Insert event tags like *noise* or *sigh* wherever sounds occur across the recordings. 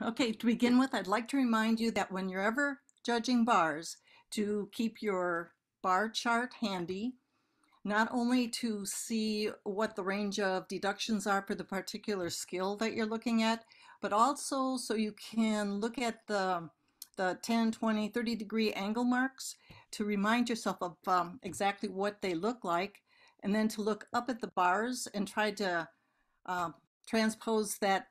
Okay, to begin with, I'd like to remind you that when you're ever judging bars, to keep your bar chart handy, not only to see what the range of deductions are for the particular skill that you're looking at, but also so you can look at the, the 10, 20, 30 degree angle marks to remind yourself of um, exactly what they look like, and then to look up at the bars and try to uh, transpose that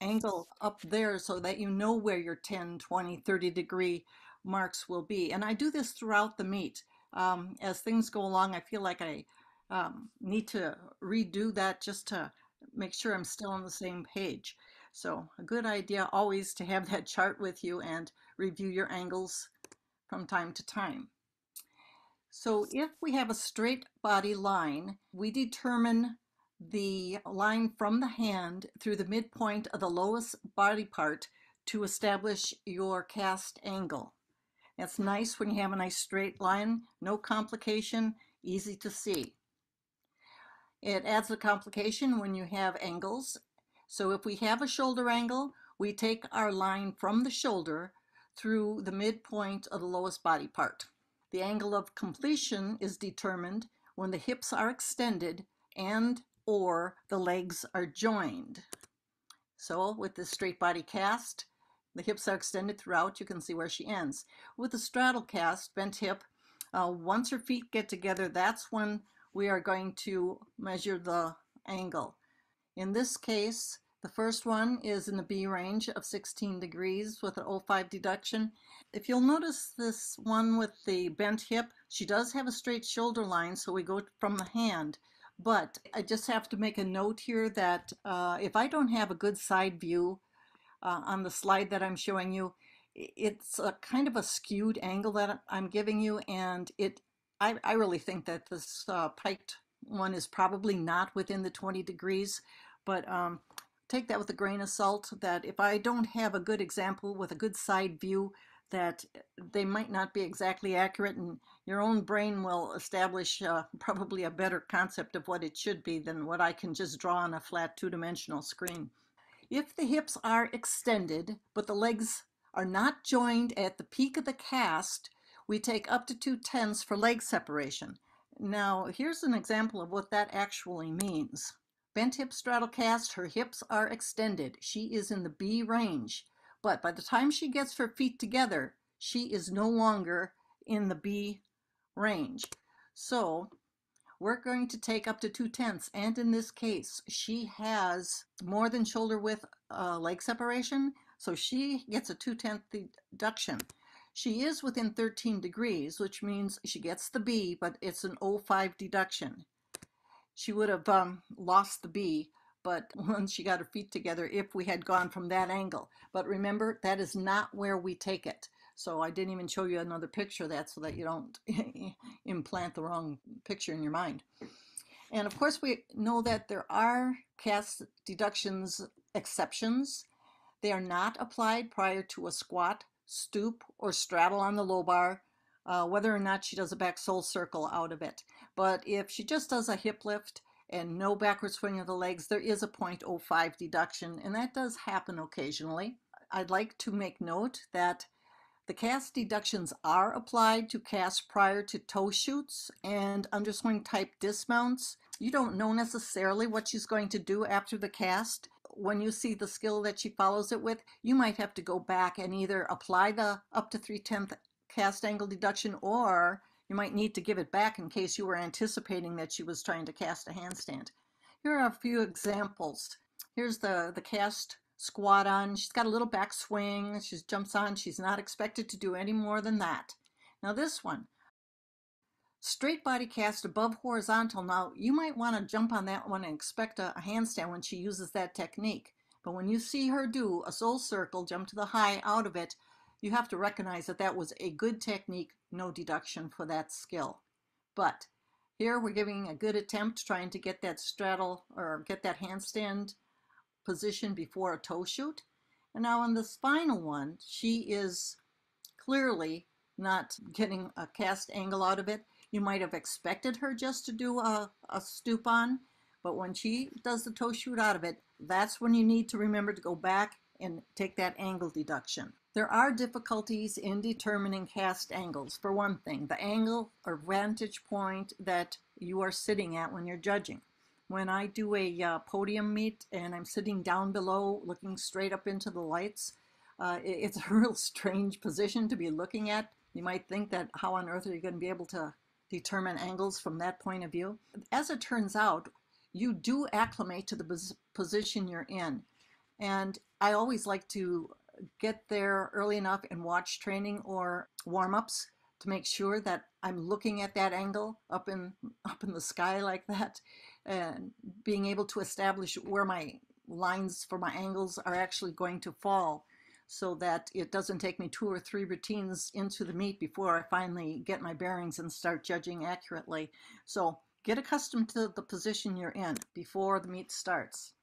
angle up there so that you know where your 10, 20, 30 degree marks will be. And I do this throughout the meet. Um, as things go along, I feel like I um, need to redo that just to make sure I'm still on the same page. So a good idea always to have that chart with you and review your angles from time to time. So if we have a straight body line, we determine the line from the hand through the midpoint of the lowest body part to establish your cast angle. It's nice when you have a nice straight line, no complication, easy to see. It adds a complication when you have angles. So if we have a shoulder angle, we take our line from the shoulder through the midpoint of the lowest body part. The angle of completion is determined when the hips are extended and or the legs are joined. So with the straight body cast, the hips are extended throughout. You can see where she ends. With the straddle cast, bent hip, uh, once her feet get together, that's when we are going to measure the angle. In this case, the first one is in the B range of 16 degrees with an 05 deduction. If you'll notice this one with the bent hip, she does have a straight shoulder line, so we go from the hand. But I just have to make a note here that uh, if I don't have a good side view uh, on the slide that I'm showing you, it's a kind of a skewed angle that I'm giving you. And it, I, I really think that this uh, piked one is probably not within the 20 degrees, but um, take that with a grain of salt that if I don't have a good example with a good side view, that they might not be exactly accurate and your own brain will establish uh, *laughs* probably a better concept of what it should be than what I can just draw on a flat two-dimensional screen. If the hips are extended but the legs are not joined at the peak of the cast, we take up to 2 tenths for leg separation. Now here's an example of what that actually means. Bent hip straddle cast, her hips are extended. She is in the B range. But by the time she gets her feet together, she is no longer in the B range. So we're going to take up to two tenths. And in this case, she has more than shoulder width uh, leg separation. So she gets a two tenth deduction. She is within 13 degrees, which means she gets the B, but it's an 05 deduction. She would have um, lost the B, but *laughs* once she got her feet together, if we had gone from that angle. But remember, that is not where we take it. So I didn't even show you another picture of that so that you don't *laughs* implant the wrong picture in your mind. And of course, we know that there are cast deductions exceptions. They are not applied prior to a squat, stoop, or straddle on the low bar, uh, whether or not she does a back sole circle out of it. But if she just does a hip lift, and no backward swing of the legs, there is a 0.05 deduction, and that does happen occasionally. I'd like to make note that the cast deductions are applied to cast prior to toe shoots and underswing type dismounts. You don't know necessarily what she's going to do after the cast. When you see the skill that she follows it with, you might have to go back and either apply the up to 3 10th cast angle deduction or you might need to give it back in case you were anticipating that she was trying to cast a handstand. Here are a few examples. Here's the, the cast squat on. She's got a little back swing. She jumps on. She's not expected to do any more than that. Now this one, straight body cast above horizontal. Now you might want to jump on that one and expect a, a handstand when she uses that technique. But when you see her do a sole circle, jump to the high out of it, you have to recognize that that was a good technique, no deduction for that skill. But here we're giving a good attempt trying to get that straddle or get that handstand position before a toe shoot. And now on this final one, she is clearly not getting a cast angle out of it. You might have expected her just to do a, a stoop on, but when she does the toe shoot out of it, that's when you need to remember to go back and take that angle deduction. There are difficulties in determining cast angles. For one thing, the angle or vantage point that you are sitting at when you're judging. When I do a uh, podium meet and I'm sitting down below looking straight up into the lights, uh, it's a *laughs* real strange position to be looking at. You might think that how on earth are you going to be able to determine angles from that point of view? As it turns out, you do acclimate to the position you're in. And I always like to get there early enough and watch training or warm-ups to make sure that I'm looking at that angle up in *laughs* up in the sky like that and being able to establish where my lines for my angles are actually going to fall so that it doesn't take me two or three routines into the meet before I finally get my bearings and start judging accurately. So get accustomed to the position you're in before the meet starts.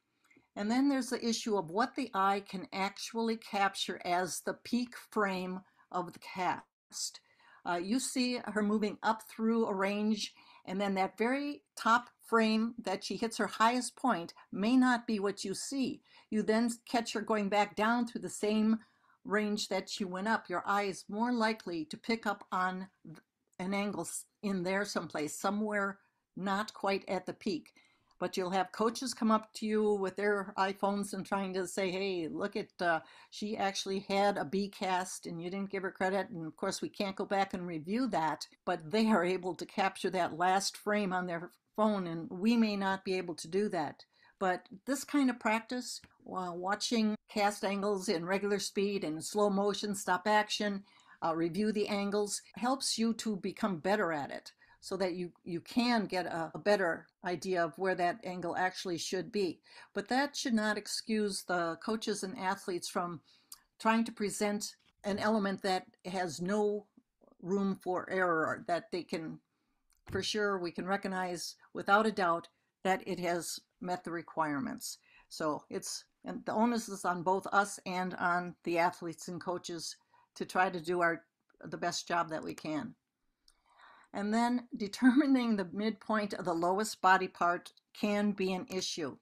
And then there's the issue of what the eye can actually capture as the peak frame of the cast. Uh, you see her moving up through a range and then that very top frame that she hits her highest point may not be what you see. You then catch her going back down through the same range that she went up. Your eye is more likely to pick up on an angle in there someplace, somewhere not quite at the peak but you'll have coaches come up to you with their iPhones and trying to say, hey, look at, uh, she actually had a B cast and you didn't give her credit. And of course, we can't go back and review that, but they are able to capture that last frame on their phone and we may not be able to do that. But this kind of practice, uh, watching cast angles in regular speed and slow motion, stop action, uh, review the angles, helps you to become better at it so that you, you can get a, a, better idea of where that angle actually should be. But that should not excuse the coaches and athletes from trying to present an element that has no room for error, that they can, for sure, we can recognize without a doubt that it has met the requirements. So it's, and the onus is on both us and on the athletes and coaches to try to do our the best job that we can. And then determining the midpoint of the lowest body part can be an issue.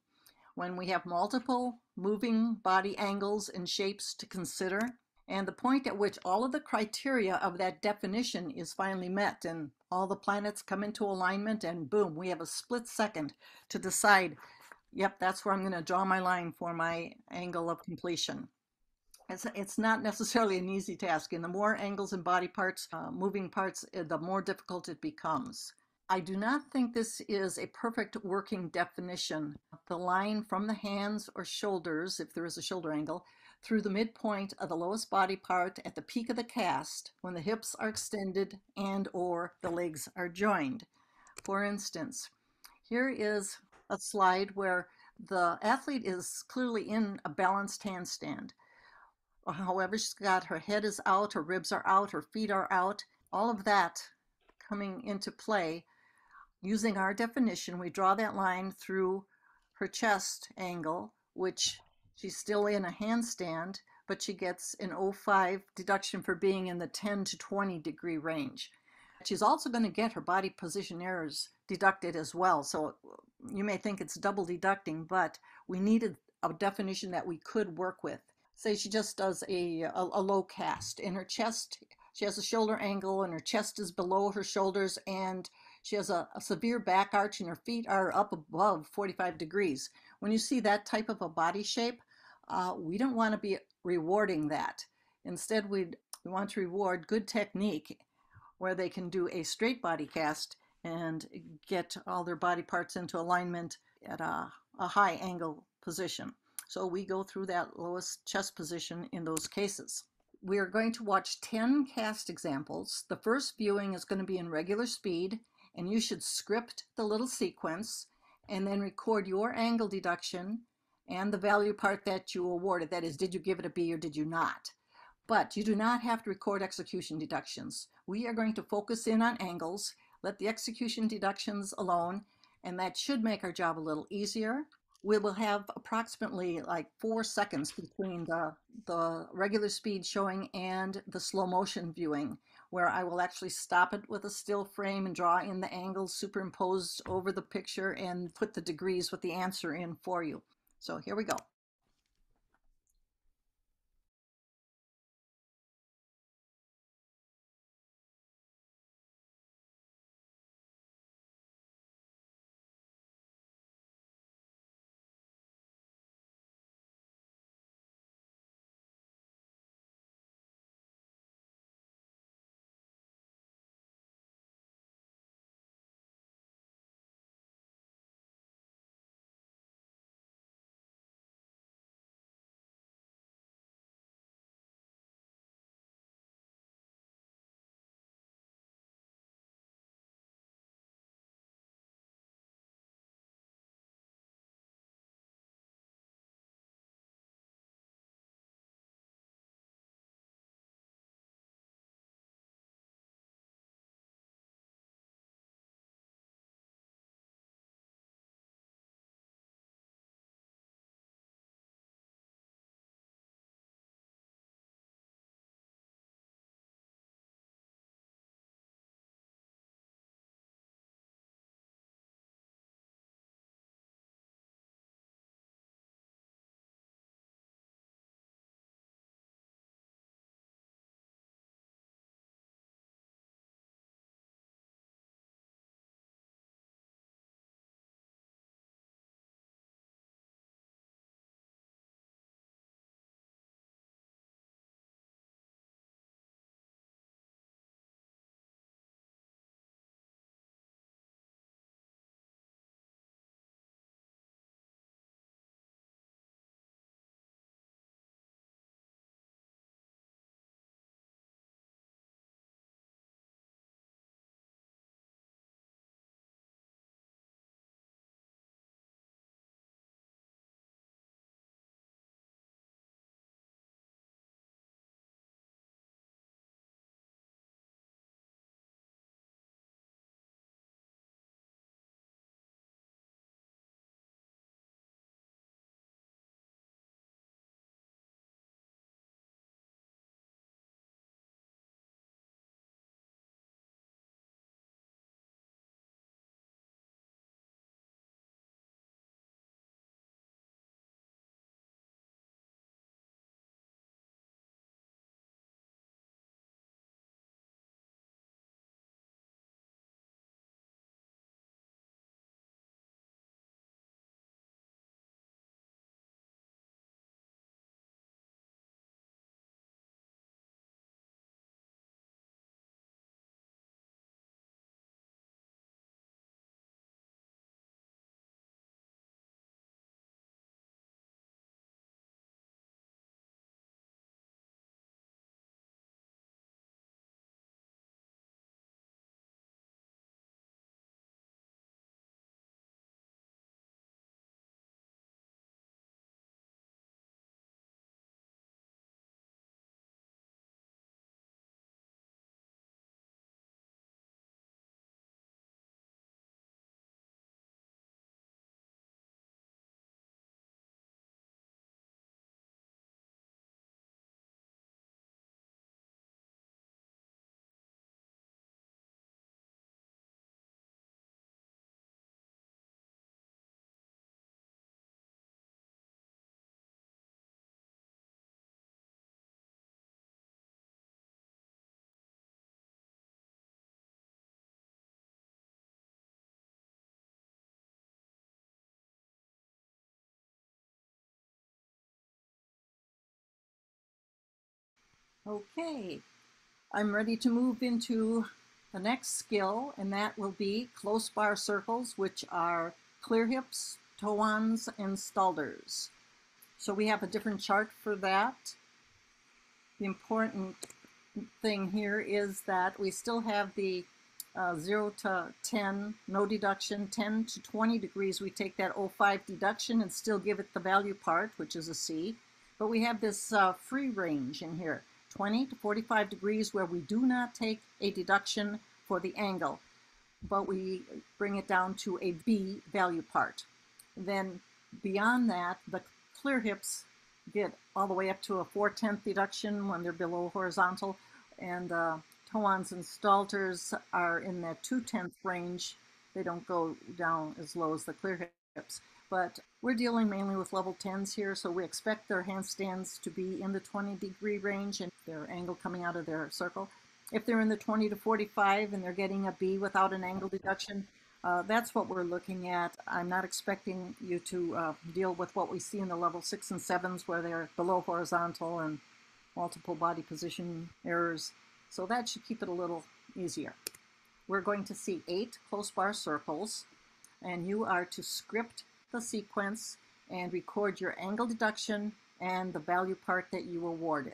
When we have multiple moving body angles and shapes to consider, and the point at which all of the criteria of that definition is finally met and all the planets come into alignment and boom, we have a split second to decide, yep, that's where I'm going to draw my line for my angle of completion. It's, it's not necessarily an easy task. And the more angles and body parts, uh, moving parts, uh, the more difficult it becomes. I do not think this is a perfect working definition. The line from the hands or shoulders, if there is a shoulder angle, through the midpoint of the lowest body part at the peak of the cast when the hips are extended and or the legs are joined. For instance, here is a slide where the athlete is clearly in a balanced handstand however she's got her head is out, her ribs are out, her feet are out, all of that coming into play. Using our definition, we draw that line through her chest angle, which she's still in a handstand, but she gets an 05 deduction for being in the 10 to 20 degree range. She's also going to get her body position errors deducted as well. So you may think it's double deducting, but we needed a definition that we could work with say she just does a, a, a, low cast in her chest, she has a shoulder angle and her chest is below her shoulders and she has a, a severe back arch and her feet are up above 45 degrees. When you see that type of a body shape, uh, we don't want to be rewarding that. Instead, we we want to reward good technique where they can do a straight body cast and get all their body parts into alignment at a, a high angle position. So we go through that lowest chest position in those cases. We are going to watch 10 cast examples. The first viewing is going to be in regular speed, and you should script the little sequence and then record your angle deduction and the value part that you awarded. That is, did you give it a B or did you not? But you do not have to record execution deductions. We are going to focus in on angles, let the execution deductions alone, and that should make our job a little easier we will have approximately like four seconds between the, the regular speed showing and the slow motion viewing, where I will actually stop it with a still frame and draw in the angles superimposed over the picture and put the degrees with the answer in for you. So here we go. Okay, I'm ready to move into the next skill, and that will be close bar circles, which are clear hips, toe ons, and Stalders. So we have a different chart for that. The important thing here is that we still have the uh, 0 to 10, no deduction, 10 to 20 degrees, we take that 05 deduction and still give it the value part, which is a C. But we have this uh, free range in here, 20 to 45 degrees, where we do not take a deduction for the angle, but we bring it down to a B value part. Then beyond that, the clear hips get all the way up to a 4 tenth deduction when they're below horizontal, and uh, toe ons and Stalders are in that 2 tenth range. They don't go down as low as the clear But we're dealing mainly with level 10s here, so we expect their handstands to be in the 20 degree range and their angle coming out of their circle. If they're in the 20 to 45 and they're getting a B without an angle deduction, uh, that's what we're looking at. I'm not expecting you to uh, deal with what we see in the level 6 and 7s where they're below horizontal and multiple body position errors. So that should keep it a little easier. We're going to see eight close bar circles, and you are to script the sequence and record your angle deduction and the value part that you awarded.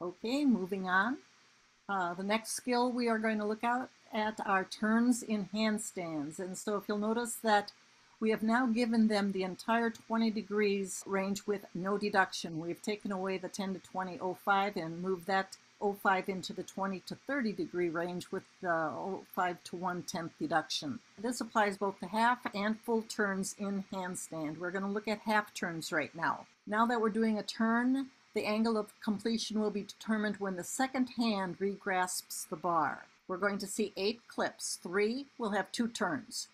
Okay, moving on. Uh, the next skill we are going to look at, at are turns in handstands. And so if you'll notice that we have now given them the entire 20 degrees range with no deduction. We've taken away the 10 to 20 05 and moved that 05 into the 20 to 30 degree range with the 05 to 1 tenth deduction. This applies both to half and full turns in handstand. We're going to look at half turns right now. Now that we're doing a turn, the angle of completion will be determined when the second hand regrasps the bar. We're going to see eight clips. Three will have two turns.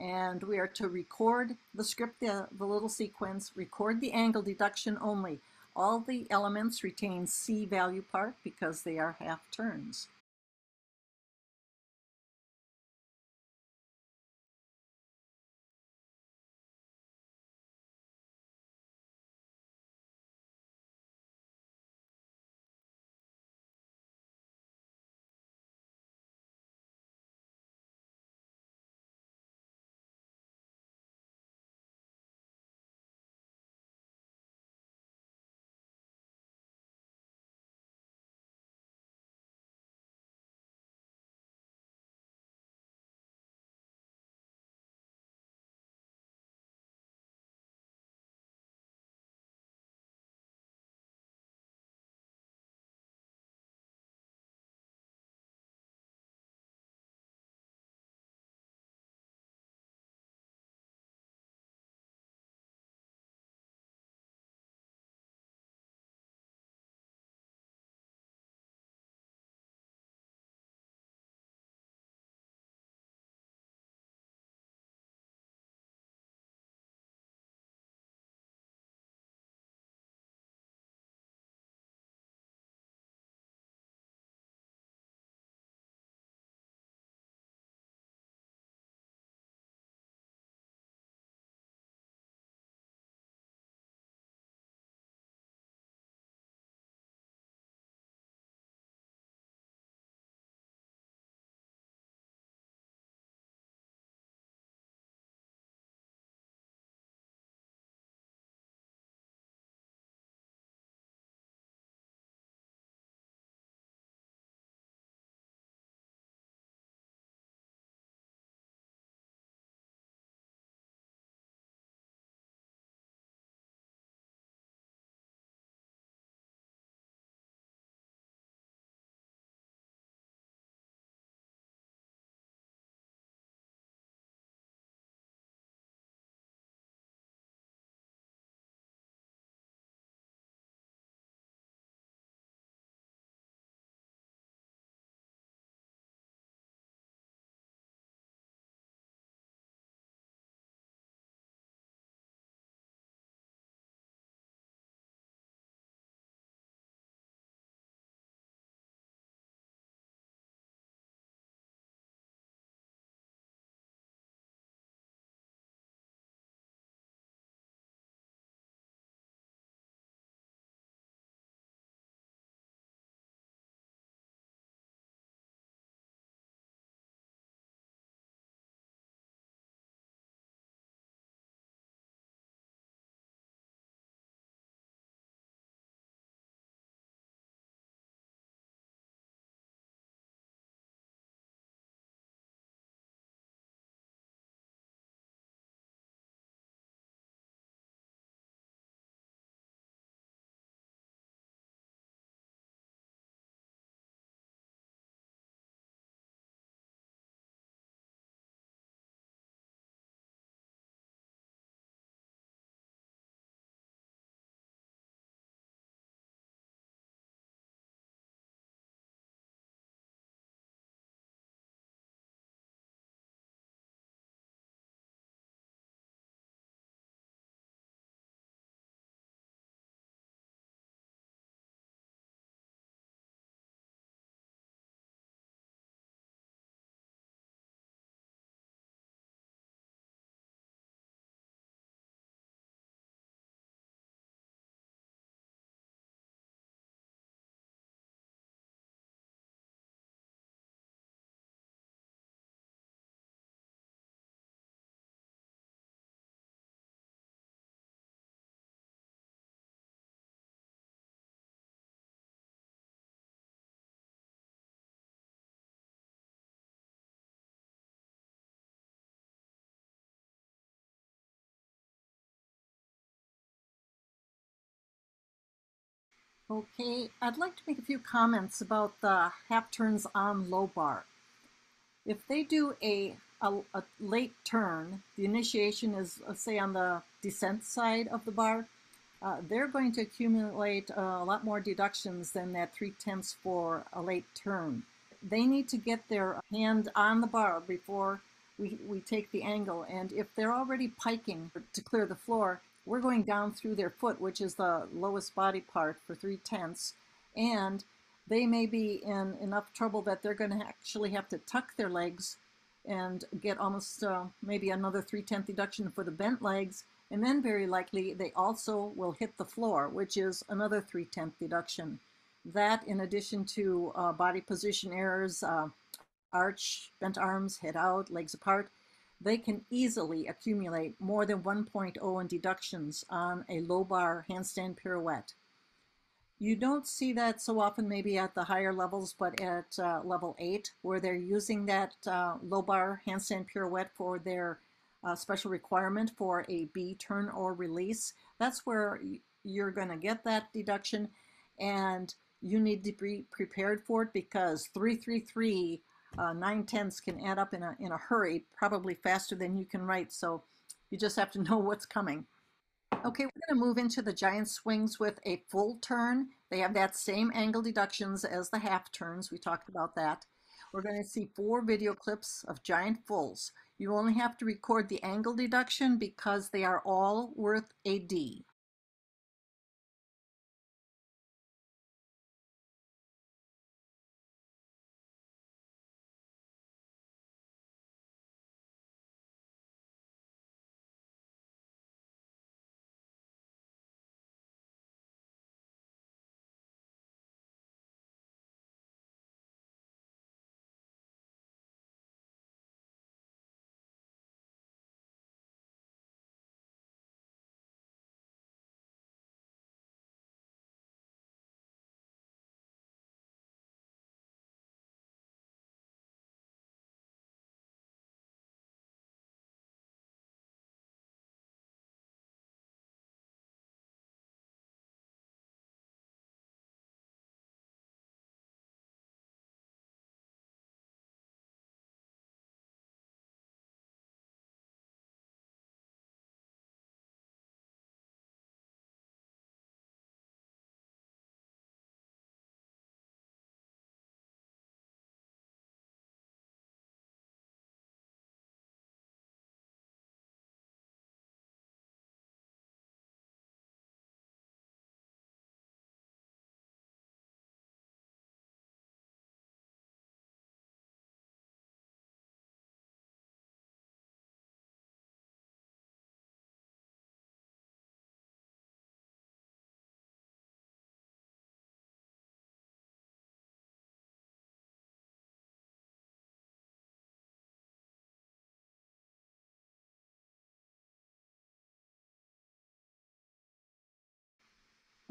And we are to record the script, the, the little sequence, record the angle deduction only. All the elements retain C value part because they are half turns. Okay, I'd like to make a few comments about the half turns on low bar. If they do a, a, a late turn, the initiation is, uh, say, on the descent side of the bar, uh, they're going to accumulate uh, a lot more deductions than that 3 tenths for a late turn. They need to get their hand on the bar before we, we take the angle. And if they're already piking to clear the floor, we're going down through their foot, which is the lowest body part for three tenths, and they may be in enough trouble that they're going to actually have to tuck their legs and get almost uh, maybe another three-tenth deduction for the bent legs, and then very likely they also will hit the floor, which is another three-tenth deduction. That, in addition to uh, body position errors, uh, arch, bent arms, head out, legs apart, they can easily accumulate more than 1.0 in deductions on a low bar handstand pirouette. You don't see that so often maybe at the higher levels, but at uh, level 8, where they're using that uh, low bar handstand pirouette for their uh, special requirement for a B turn or release, that's where you're going to get that deduction. And you need to be prepared for it because 333 uh, nine tenths can add up in a, in a hurry, probably faster than you can write. So you just have to *laughs* know what's coming. Okay, we're going to move into the giant swings with a full turn. They have that same angle deductions as the half turns. We talked about that. We're going to see four video clips of giant fulls. You only have to record the angle deduction because they are all worth a D.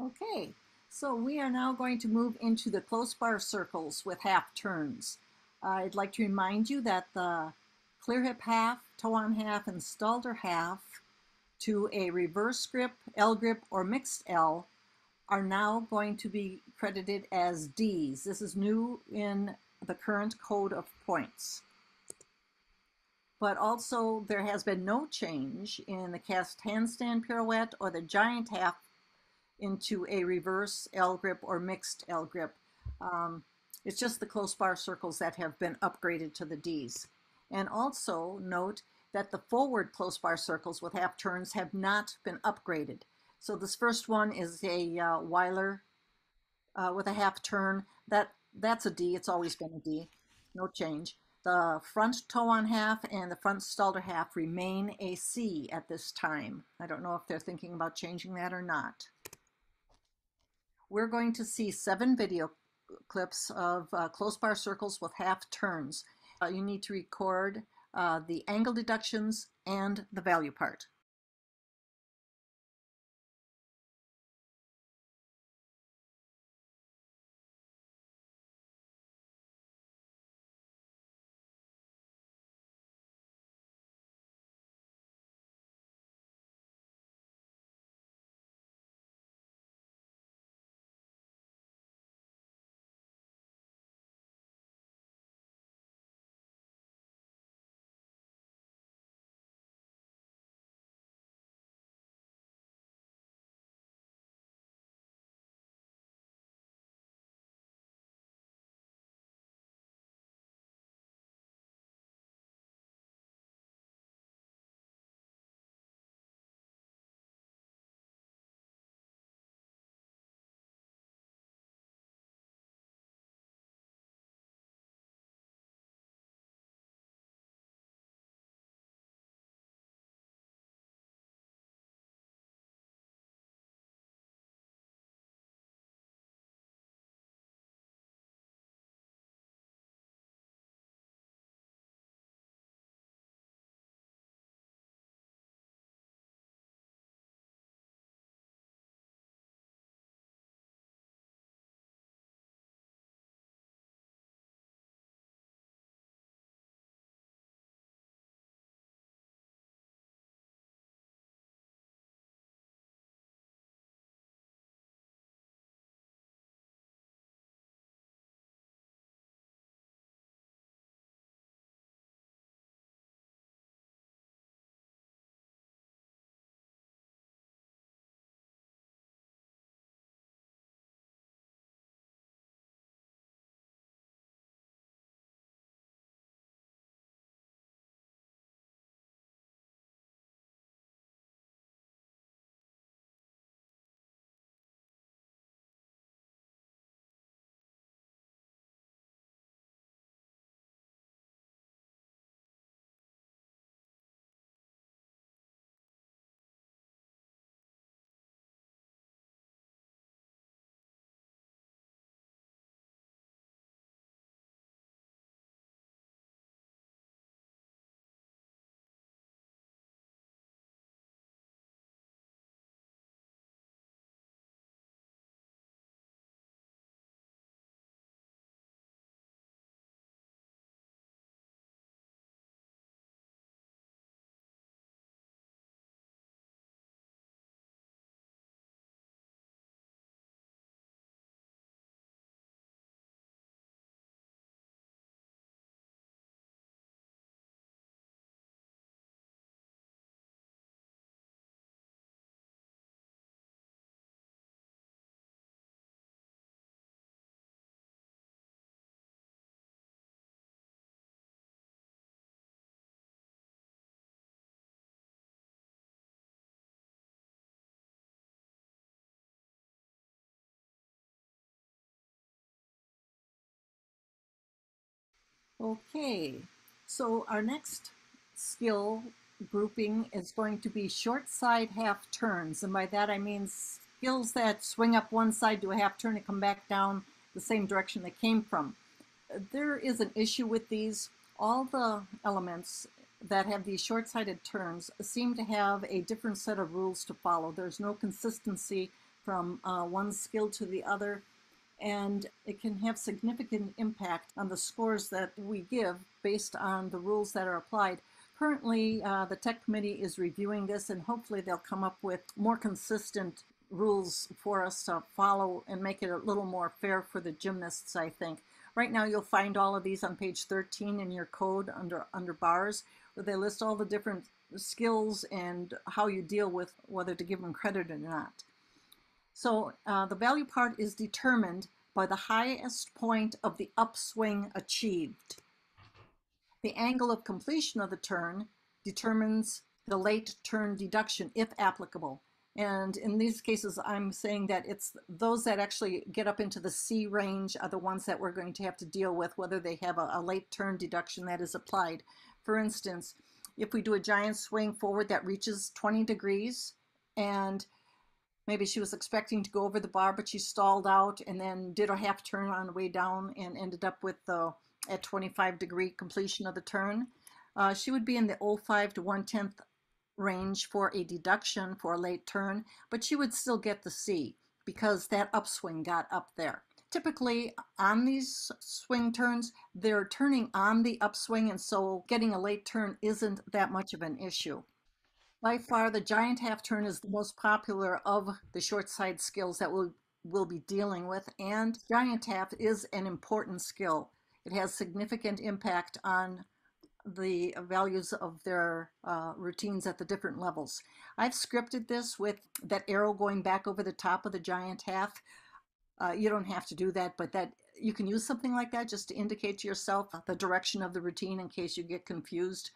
Okay, so we are now going to move into the close bar circles with half turns. Uh, I'd like to remind you that the clear hip half, toe on half, and Stalder half to a reverse grip, L grip, or mixed L are now going to be credited as Ds. This is new in the current code of points. But also there has been no change in the cast handstand pirouette or the giant half into a reverse L grip or mixed L grip. Um, it's just the close bar circles that have been upgraded to the Ds. And also note that the forward close bar circles with half turns have not been upgraded. So this first one is a uh, Weiler uh, with a half turn. That That's a D, it's always been a D, no change. The front toe on half and the front Stalder half remain a C at this time. I don't know if they're thinking about changing that or not we're going to see seven video clips of uh, close bar circles with half turns. Uh, you need to record uh, the angle deductions and the value part. Okay, so our next skill grouping is going to be short side half turns. And by that I mean skills that swing up one side to a half turn and come back down the same direction they came from. There is an issue with these. All the elements that have these short-sided turns seem to have a different set of rules to follow. There's no consistency from uh, one skill to the other and it can have significant impact on the scores that we give based on the rules that are applied. Currently, uh, the tech committee is reviewing this and hopefully they'll come up with more consistent rules for us to follow and make it a little more fair for the gymnasts, I think. Right now, you'll find all of these on page 13 in your code under, under bars, where they list all the different skills and how you deal with whether to give them credit or not. So uh, the value part is determined by the highest point of the upswing achieved. The angle of completion of the turn determines the late turn deduction if applicable. And in these cases, I'm saying that it's those that actually get up into the C range are the ones that we're going to have to deal with, whether they have a, a late turn deduction that is applied. For instance, if we do a giant swing forward that reaches 20 degrees and maybe she was expecting to go over the bar, but she stalled out and then did a half turn on the way down and ended up with the at 25 degree completion of the turn. Uh, she would be in the 05 to 1 10th range for a deduction for a late turn, but she would still get the C because that upswing got up there. Typically on these swing turns, they're turning on the upswing and so getting a late turn isn't that much of an issue. By far, the giant half turn is the most popular of the short side skills that we'll, we'll be dealing with, and giant half is an important skill. It has significant impact on the values of their uh, routines at the different levels. I've scripted this with that arrow going back over the top of the giant half. Uh, you don't have to do that, but that you can use something like that just to indicate to yourself the direction of the routine in case you get confused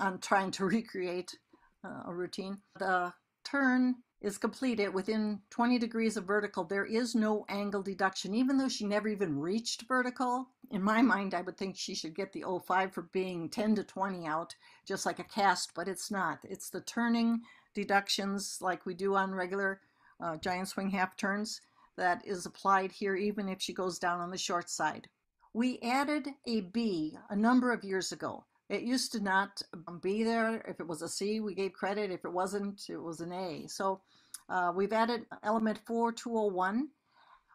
on trying to *laughs* recreate uh, a routine. The turn is completed within 20 degrees of vertical. There is no angle deduction, even though she never even reached vertical. In my mind, I would think she should get the 05 for being 10 to 20 out, just like a cast, but it's not. It's the turning deductions like we do on regular uh, giant swing half turns that is applied here, even if she goes down on the short side. We added a B a number of years ago. It used to not um, be there. If it was a C, we gave credit. If it wasn't, it was an A. So uh, we've added element 4201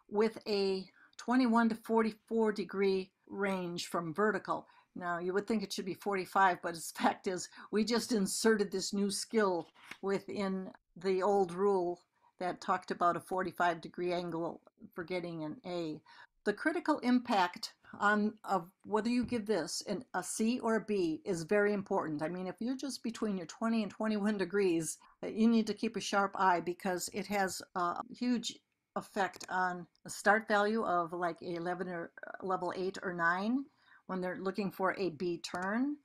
with a 21 to 44 degree range from vertical. Now you would think it should be 45, but the *laughs* fact is we just inserted this new skill within the old rule that talked about a 45 degree angle for getting an A. The critical impact on of whether you give this an, a C or a B is very important. I mean, if you're just between your 20 and 21 degrees, uh, you need to keep a sharp eye because it has a huge effect on a start value of like 11 or uh, level 8 or 9 when they're looking for a B turn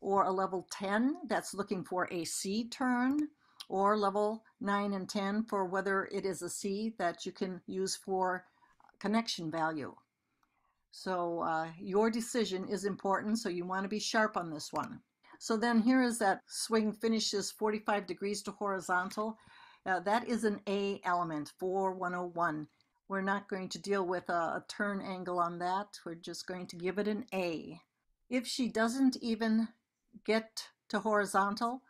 or a level 10 that's looking for a C turn or level 9 and 10 for whether it is a C that you can use for connection value. So uh, your decision is important, so you want to be sharp on this one. So then here is that swing finishes 45 degrees to horizontal. Uh, that is an A element, 4101. We're not going to deal with a, a turn angle on that. We're just going to give it an A. If she doesn't even get to horizontal,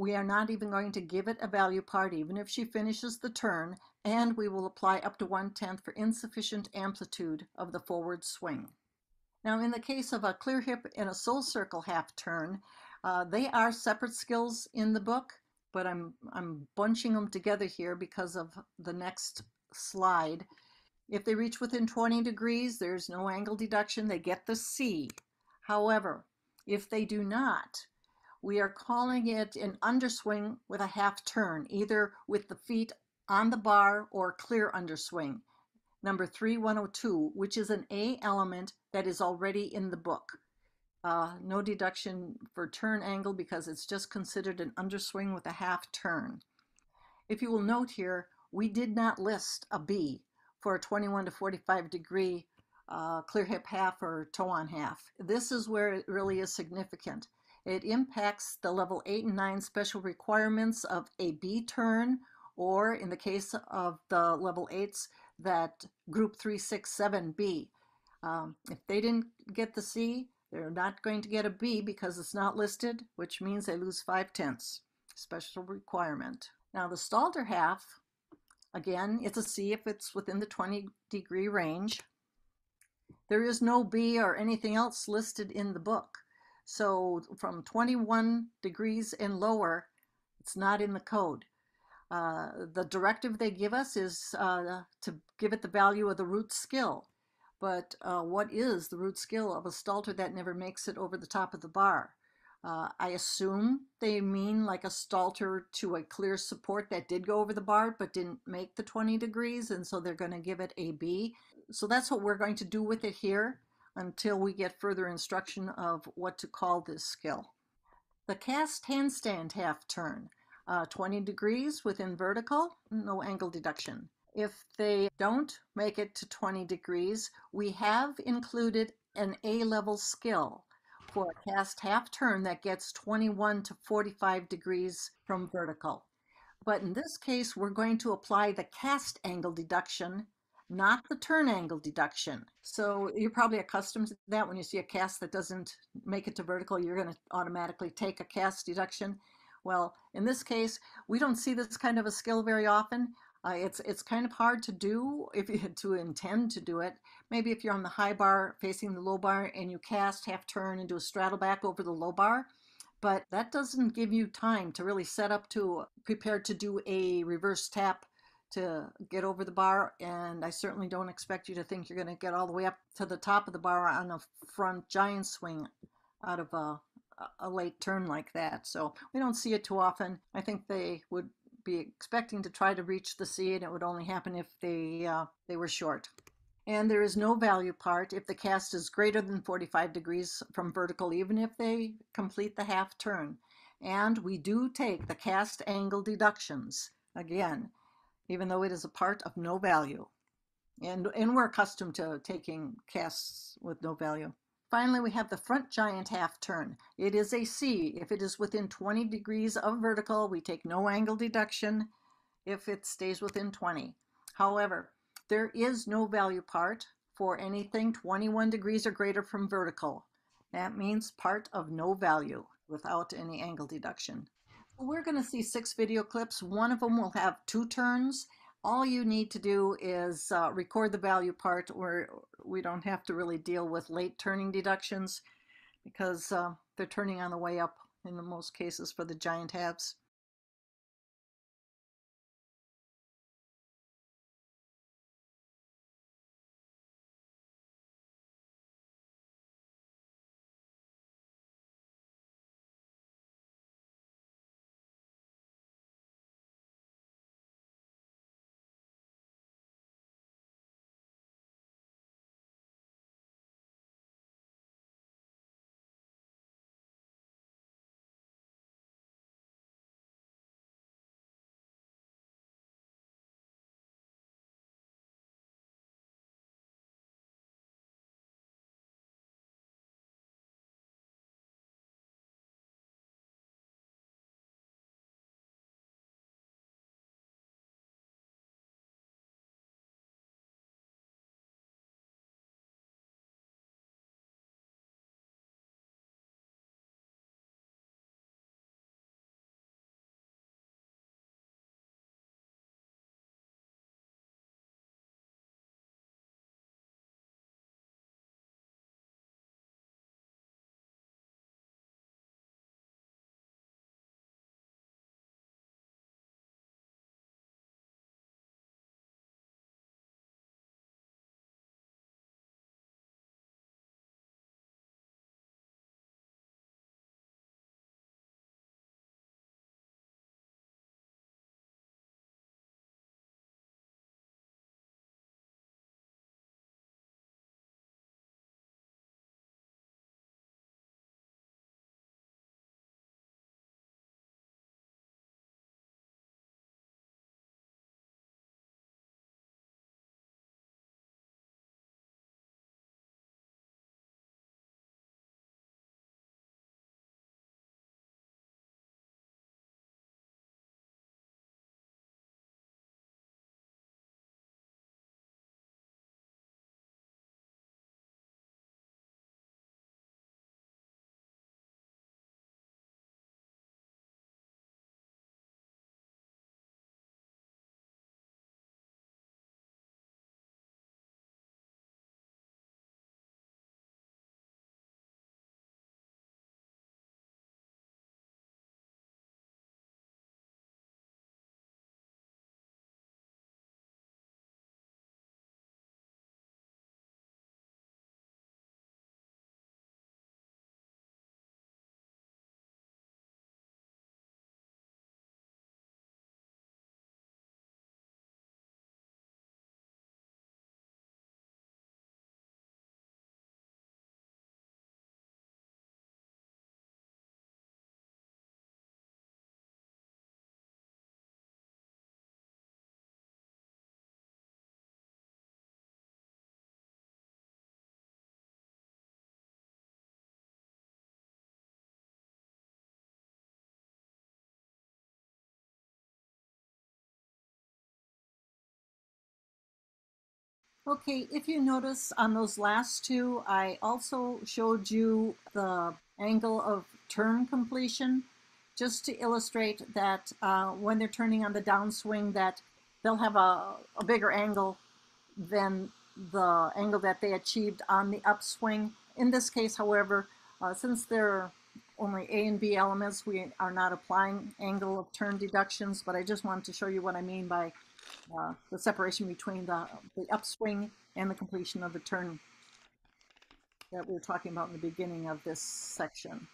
we are not even going to give it a value part even if she finishes the turn and we will apply up to one-tenth for insufficient amplitude of the forward swing. Now in the case of a clear hip and a sole circle half turn, uh, they are separate skills in the book, but I'm, I'm bunching them together here because of the next slide. If they reach within 20 degrees, there's no angle deduction, they get the C. However, if they do not, we are calling it an underswing with a half turn, either with the feet on the bar or clear underswing. Number 3102, which is an A element that is already in the book. Uh, no deduction for turn angle because it's just considered an underswing with a half turn. If you will note here, we did not list a B for a 21 to 45 degree uh, clear hip half or toe on half. This is where it really is significant. It impacts the level 8 and 9 special requirements of a B turn, or in the case of the level 8s, that group 367B. Um, if they didn't get the C, they're not going to get a B because it's not listed, which means they lose 5 tenths. Special requirement. Now the Stalder half, again, it's a C if it's within the 20 degree range. There is no B or anything else listed in the book. So from 21 degrees and lower, it's not in the code. Uh, the directive they give us is uh, to give it the value of the root skill. But uh, what is the root skill of a stalder that never makes it over the top of the bar? Uh, I assume they mean like a stalder to a clear support that did go over the bar but didn't make the 20 degrees, and so they're going to give it a B. So that's what we're going to do with it here until we get further instruction of what to call this skill. The cast handstand half turn, uh, 20 degrees within vertical, no angle deduction. If they don't make it to 20 degrees, we have included an A-level skill for a cast half turn that gets 21 to 45 degrees from vertical. But in this case, we're going to apply the cast angle deduction, not the turn angle deduction. So you're probably accustomed to that when you see a cast that doesn't make it to vertical, you're going to automatically take a cast deduction. Well, in this case, we don't see this kind of a skill very often. Uh, it's it's kind of hard to do if you had to intend to do it. Maybe if you're on the high bar facing the low bar and you cast half turn and do a straddle back over the low bar, but that doesn't give you time to really set up to prepare to do a reverse tap to get over the bar. And I certainly don't expect you to think you're going to get all the way up to the top of the bar on a front giant swing out of a, a late turn like that. So we don't see it too often. I think they would be expecting to try to reach the C and it would only happen if they uh, they were short. And there is no value part if the cast is greater than 45 degrees from vertical, even if they complete the half turn. And we do take the cast angle deductions, again, even though it is a part of no value. And, and we're accustomed to taking casts with no value. Finally, we have the front giant half turn. It is a C. If it is within 20 degrees of vertical, we take no angle deduction if it stays within 20. However, there is no value part for anything 21 degrees or greater from vertical. That means part of no value without any angle deduction. We're going to see six video clips. One of them will have two turns all you need to do is uh, record the value part where we don't have to really deal with late turning deductions because uh, they're turning on the way up in the most cases for the giant halves. Okay, if you notice on those last two, I also showed you the angle of turn completion, just to illustrate that uh, when they're turning on the downswing that they'll have a, a bigger angle than the angle that they achieved on the upswing. In this case, however, uh, since they're only A and B elements, we are not applying angle of turn deductions, but I just wanted to show you what I mean by uh, the separation between the, the upswing and the completion of the turn that we were talking about in the beginning of this section.